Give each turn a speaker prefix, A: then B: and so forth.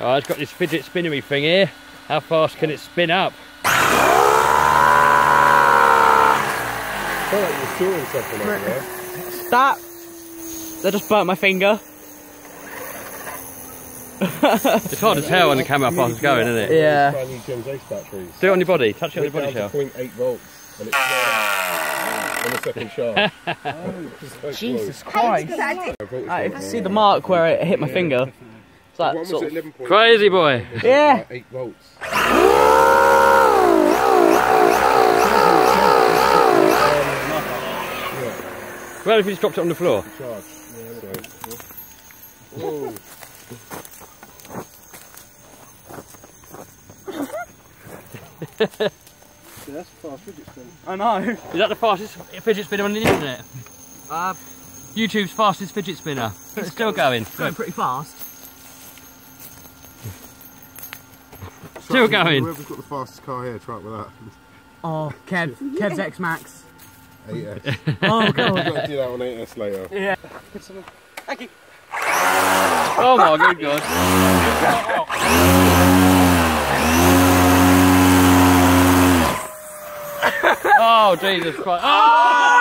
A: Oh, it's got this fidget spinnery thing here. How fast can it spin up?
B: I feel like you're sawing something over there.
C: That. That just burnt my finger.
A: It's hard to tell on the camera how fast it's going, isn't it?
C: Yeah.
B: Brand new Gens Ace batteries.
A: Do it on your body. Touch it on your body,
B: down
A: Shell.
B: 0.8 volts and it's on the second charge. Oh, it's so
C: Jesus
B: close.
C: Christ.
B: Voltage
C: you can see the mark where it hit my finger. It's like
B: One was
C: sort
B: at
C: of,
B: 11.8.
A: Crazy boy.
C: Yeah.
B: Like 8 volts.
A: Well, if you just dropped it on the floor.
B: Charge. So, Whoa. That's fast fidget spin.
C: I know.
A: Is that the fastest fidget spinner on the internet?
C: Uh,
A: YouTube's fastest fidget spinner. It's still going.
C: going pretty fast.
A: Still going.
B: Whoever's got the fastest car here, try it with that.
C: Oh, Kev. Kev's X-Maxx.
B: 8S.
C: Oh, God.
B: We've got to do that on 8S later.
C: Yeah. Thank you.
A: Oh my good god. oh Jesus Christ. Oh!